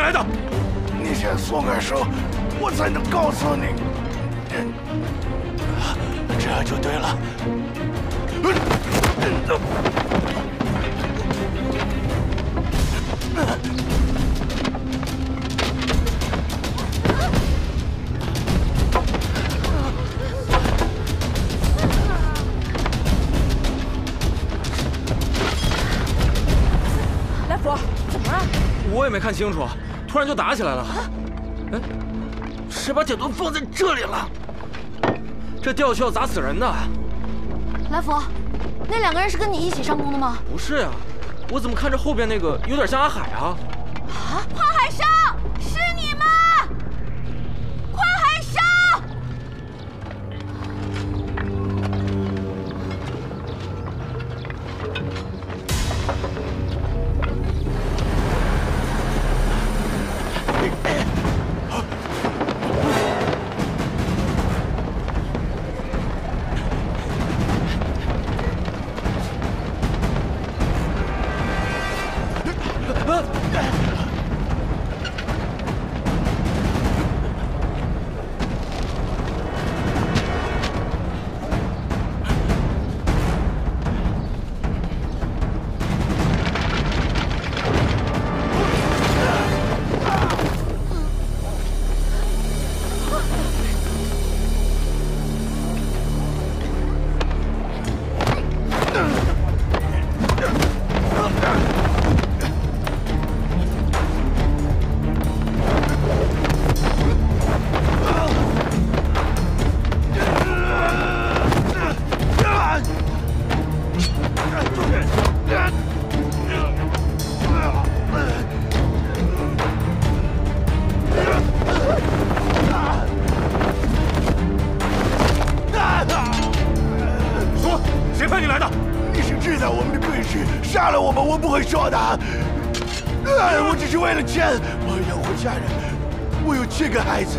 来的？你先松开手，我才能告诉你。这就对了。我也没看清楚，突然就打起来了。哎，谁把铁盾放在这里了？这吊桥要砸死人的。来福，那两个人是跟你一起上工的吗？不是呀，我怎么看着后边那个有点像阿海啊？啊，胖海生，来的？你是知道我们的本事，杀了我们我不会说的。我只是为了钱，我要养活家人，我有七个孩子，